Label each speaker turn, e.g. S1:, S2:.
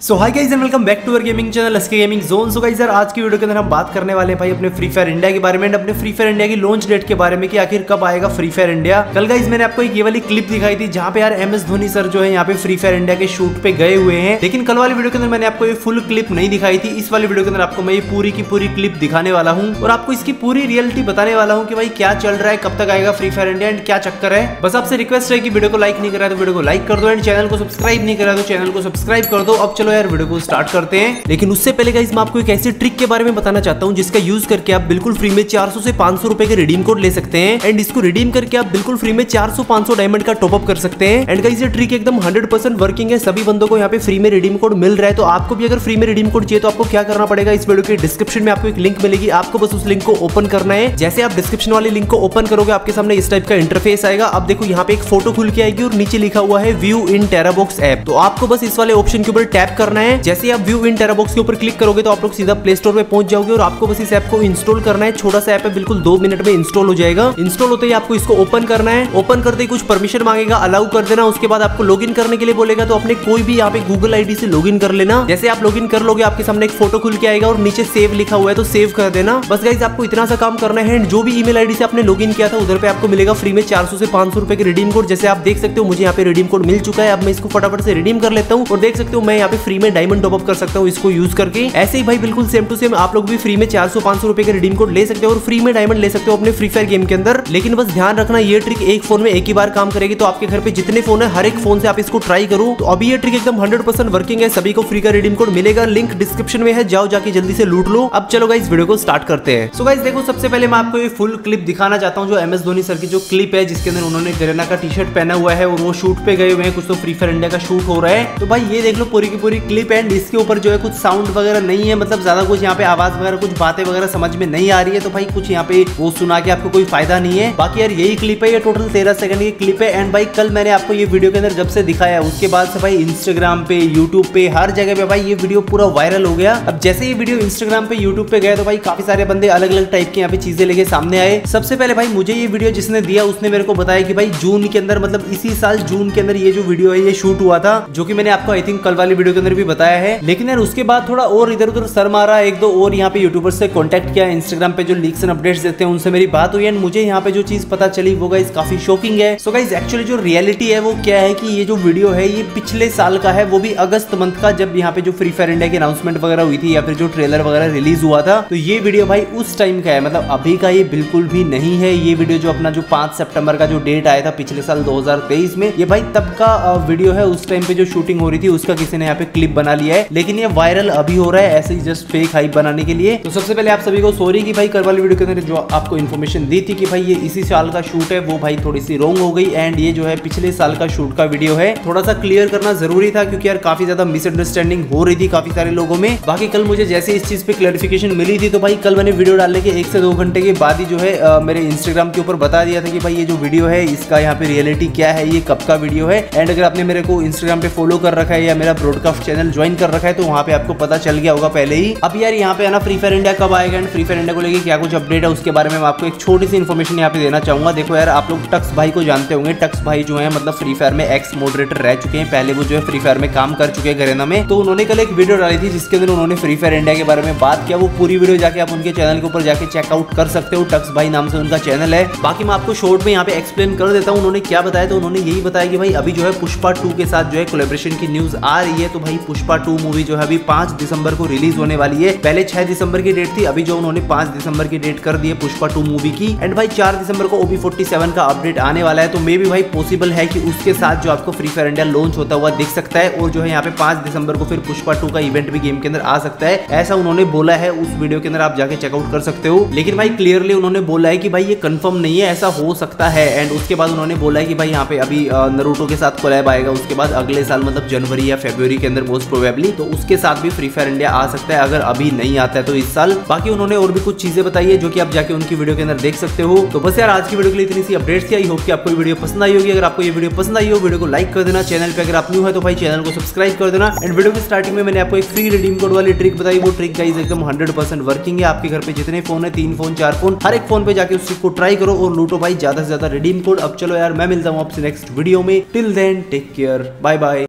S1: So hi guys and welcome back to our gaming channel SK gaming zone so guys आज की video के अंदर हम बात करने वाले हैं भाई अपने फ्री फायर इंडिया के बारे में अपने फ्री फायर इंडिया की लॉन्च डेट के बारे में कि आखिर कब आएगा फ्री फायर इंडिया कल गाइज़ मैंने आपको एक ये वाली क्लिप दिखाई थी जहाँ पे यार एम एस धोनी सर जो है, यहाँ पे फ्री फायर इंडिया के शूट पे गए हुए हैं। लेकिन कल वाली वीडियो के अंदर मैंने आपको ये फुल क्लिप नहीं दिखाई थी। इस वाली वीडियो के अंदर आपको मैं ये पूरी की पूरी क्लिप दिखाने वाला हूँ और आपको इसकी पूरी रियलिटी बताने वाला हूँ कि भाई क्या चल रहा है, कब तक आएगा फ्री फायर इंडिया एंड क्या चक्कर है। बस आपसे रिक्वेस्ट है कि वीडियो को लाइक नहीं करा तो वीडियो को लाइक कर दो एंड चैनल को सब्सक्राइब नहीं करा तो चैनल को सब्सक्राइब कर दो। अब चलो यार वीडियो को स्टार्ट करते हैं। लेकिन उससे पहले मैं आपको एक ऐसी ट्रिक के बारे में बताना चाहता हूँ, जिसका यूज़ करके आप बिल्कुल फ्री में 400 से 500 रुपए के रिडीम कोड ले सकते हैं। एंड इसको रिडीम करके आप बिल्कुल फ्री में 400 500 डायमंड का टॉपअप कर सकते हैं। एंड गाइस ये ट्रिक एकदम 100% वर्किंग है। सभी बंदों को यहाँ पे फ्री में रिडीम कोड मिल रहा है। तो आपको भी अगर फ्री में रिडीम कोड चाहिए तो आपको क्या करना पड़ेगा? इस वीडियो के डिस्क्रिप्शन में आपको एक लिंक मिलेगी। आपको बस उस लिंक को ओपन करना है। जैसे आप डिस्क्रिप्शन वाले लिंक को ओपन करोगे, आपके सामने इस टाइप का इंटरफेस आएगा। आप देखो, यहाँ पे एक फ़ोटो खुल के आएगी और नीचे लिखा हुआ है व्यू इन टेराबॉक्स ऐप तो आपको बस इस वाले ऑप्शन के ऊपर टैप करना है। जैसे आप व्यू इन टेराबॉक्स के ऊपर क्लिक करोगे तो आप लोग सीधा प्ले स्टोर पे पहुँच जाओगे और आपको बस इस ऐप को इंस्टॉल करना है। छोटा सा ऐप है, बिल्कुल दो मिनट में इंस्टॉल हो जाएगा। इंस्टॉल होते ही आपको इसको ओपन करना है। ओपन करते ही कुछ परमिशन मांगेगा अलाउ कर देना। उसके बाद आपको लॉगिन करने के लिए बोलेगा तो अपने कोई भी यहाँ पे गूगल आईडी से लॉगिन कर लेना। जैसे आप लॉगिन कर लोगे, आपके सामने एक फ़ोटो खुल के आएगा और नीचे सेव लिखा हुआ है तो सेव कर देना। बस गाइज़ आपको इतना सा काम करना है। जो भी ईमेल आईडी से आपने लॉगिन किया था, उधर पे आपको मिलेगा फ्री में 400 से 500 रुपए के रिडीम कोड जैसे आप देख सकते हो, मुझे यहाँ पे रिडीम कोड मिल चुका है। अब मैं इसको फटाफट से रिडीम कर लेता हूँ और देख सकते हो, मैं यहाँ पे फ्री में डायमंड टॉपअप कर सकता हूँ इसको यूज़ करके। ऐसे ही भाई, बिल्कुल सेम टू सेम आप लोग भी फ्री में चार सौ, पाँच सौ रुपए के रिडीम कोड ले सकते हो और फ्री में डायमंड ले सकते हो अपने फ्री फायर गेम के अंदर। लेकिन बस ध्यान रखना, ये ट्रिक एक फ़ोन में एक ही बार काम करेगी तो आपके घर पे जितने फ़ोन है, हर एक फ़ोन से आप इसको ट्राई करो। तो अभी ये ट्रिक एकदम हंड्रेड परसेंट वर्किंग है, सभी को फ्री का रिडीम कोड मिलेगा। लिंक डिस्क्रिप्शन में है, जाओ जाके जल्दी से लूट लो। अब चलो गाइस वीडियो को स्टार्ट करते हैं। सो गाइस देखो, सबसे पहले मैं आपको ये फुल क्लिप दिखाना चाहता हूँ, जो एम एस धोनी सर की जो क्लिप है, जिसके अंदर उन्होंने गरेना का टी शर्ट पहना हुआ है, और वो शूट पे गए हुए हैं। कुछ तो फ्री फायर इंडिया का शूट हो रहा है। तो भाई, ये देख लो, पूरी की पूरी क्लिप एंड इसके ऊपर जो है कुछ साउंड वगैरह नहीं है मतलब ज़्यादा कुछ यहाँ पे आवाज़ वगैरह, कुछ बातें वगैरह समझ में नहीं आ रही है तो भाई कुछ यहाँ पे वो सुना के आपको कोई फ़ायदा नहीं है। बाकी यार यही क्लिप है, ये टोटल तेरह सेकंड की क्लिप है एंड भाई कल मैंने आपको ये वीडियो के अंदर जब से दिखाया, उसके बाद से भाई इंस्टाग्राम पे यूट्यूब पे, हर जगह पे भाई ये वीडियो पूरा वायरल हो गया। अब जैसे ये वीडियो इंस्टाग्राम पे यूट्यूब पे गया तो भाई काफ़ी सारे बंदे अलग अलग टाइप के यहाँ पे चीज़ें लेके सामने आए। सबसे पहले भाई मुझे ये वीडियो जिसने दिया, उसने मेरे को बताया कि भाई जून के अंदर मतलब इसी साल जून के अंदर ये जो वीडियो है, ये शूट हुआ था, जो कि मैंने आपको आई थिंक कल वाली वीडियो के अंदर भी बताया है। लेकिन यार, उसके बाद थोड़ा और इधर उधर सर मारा, एक दो और यहाँ पे यूट्यूबर से कॉन्टेक्ट किया इंस्टाग्राम पे जो लीक्स एंड अपडेट्स देते हैं, उनसे मेरी बात हुई। एंड मुझे यहाँ पे जो चीज़ पता चली, वो गाइस काफ़ी शॉकिंग है। सो गाइस एक्चुअली जो रियलिटी है, वो क्या है कि ये जो वीडियो है, ये पिछले साल का है, वो भी अगस्त मंथ का, जब यहाँ पे जो फ्री फायर इंडिया की अनाउंसमेंट वगैरह हुई थी, या फिर जो ट्रेलर वगैरह रिलीज़ हुआ था। तो ये वीडियो भाई उस टाइम का है। मतलब अभी का ये बिल्कुल भी नहीं है। ये वीडियो जो अपना जो पाँच सितंबर का जो डेट आया था, पिछले साल 2023 में, ये भाई तब का वीडियो है। उस टाइम पे जो शूटिंग हो रही थी, उसका किसी ने यहाँ पे क्लिप बना लिया है लेकिन ये वायरल अभी हो रहा है ऐसे ही जस्ट फेक हाइप बनाने के लिए। तो सबसे पहले आप सभी को सॉरी की भाई कल वाली वीडियो के अंदर जो आपको इन्फॉर्मेशन दी थी कि भाई ये इसी साल का शूट है वो भाई थोड़ी सी रोंग हो गई एंड ये जो है पिछले साल का शूट का वीडियो है। थोड़ा सा क्लियर करना ज़रूरी था क्योंकि यार काफ़ी ज़्यादा मिसअंडरस्टैंडिंग हो रही थी काफ़ी सारे लोगों में। बाकी कल मुझे जैसे इस चीज़ पे क्लैरिफिकेशन मिली थी तो भाई कल मैंने वीडियो डालने के एक से दो घंटे के बाद ही जो है आ, मेरे इंस्टाग्राम के ऊपर बता दिया था कि भाई ये जो वीडियो है इसका यहाँ पे रियलिटी क्या है ये कब का वीडियो है? एंड अगर आपने मेरे को इंस्टाग्राम पे फॉलो कर रखा है या मेरा ब्रॉडकास्ट चैनल ज्वाइन कर रखा है तो वहाँ पे आपको पता चल गया होगा पहले ही। अब यार यहाँ पे ना फ्री फायर इंडिया कब आएगा एंड फ्री फायर इंडिया को लेकर क्या कुछ अपडेट है, उसके बारे में आपको एक छोटी सी इन्फॉर्मेशन यहाँ पे देना चाहूँगा। देखो यार, आप लोग टक्स भाई को जानते होंगे टक्स भाई जो है मतलब फ्री फायर में एक्स मॉडरेटर रह चुके हैं। पहले वो जो है फ्री फायर में काम कर चुके हैं गरेना में। तो उन्होंने कल एक वीडियो डाली थी, जिसके अंदर उन्होंने फ्री फायर इंडिया के बारे में बात किया। वो पूरी वीडियो जाके आप उनके चैनल के ऊपर जाके चेकआउट कर सकते हो। टक्स भाई नाम से उनका चैनल है। बाकी मैं आपको शॉर्ट में यहाँ पे एक्सप्लेन कर देता हूँ, उन्होंने क्या बताया तो उन्होंने यही बताया कि भाई अभी जो है पुष्पा टू के साथ जो है कोलेब्रेशन की न्यूज़ आ रही है। तो भाई पुष्पा टू मूवी जो है अभी पाँच दिसंबर को रिलीज़ होने वाली है। पहले छह दिसंबर की डेट थी, अभी जो उन्होंने पाँच दिसंबर की डेट कर दी है पुष्पा टू मूवी की। एंड भाई, चार दिसंबर को ओबी फोर्टी का अपडेट आने वाला है तो मे भी भाई पॉसिबल है कि उसके साथ जो आपको फ्री फायर इंडिया लॉन्च होता हुआ दिख सकता है, और जो है यहाँ पे पाँच दिसंबर को फिर पुष्पा टू का इवेंट भी गेम के अंदर आ सकता है। ऐसा उन्होंने बोला है, उस वीडियो के अंदर आप जाके चेकआउट कर सकते हो। लेकिन भाई क्लियरली उन्होंने बोला है कि भाई, ये कंफर्म नहीं है, ऐसा हो सकता है। एंड उसके बाद उन्होंने बोला है कि भाई, यहाँ पे अभी नरूटो के साथ कोलैब आएगा, उसके बाद अगले साल मतलब जनवरी या फेब्रवरी के अंदर मोस्ट प्रोबेबली तो उसके साथ भी फ्री फायर इंडिया आ सकता है। अगर अभी नहीं आता है तो इस साल। बाकी उन्होंने और भी कुछ चीज़ें बताई है, जो कि आप जाके उनकी वीडियो के अंदर देख सकते हो। तो बस यार, आज की वीडियो के लिए इतनी सी अपडेट्स आई होप कि आपको ये वीडियो पसंद आई होगी। अगर आपको ये वीडियो पसंद आई हो, वीडियो को लाइक कर देना। चैनल पे अगर आप न्यू है तो भाई चैनल को सब्सक्राइब कर देना। एंड वीडियो की स्टार्टिंग में मैंने आपको एक फ्री रिडीम कोड वाली ट्रिक बताई। वो ट्रिक गाइज़ एकदम हंड्रेड वर्किंग है। आपके घर पे जितने फ़ोन है, तीन फ़ोन चार फ़ोन हर एक फ़ोन पे जाके उस को ट्राई करो और लूटो भाई। ज़्यादा से ज़्यादा रिडीम कोड अब चलो यार, मैं मिलता हूँ आपसे नेक्स्ट वीडियो में। Till then take care bye bye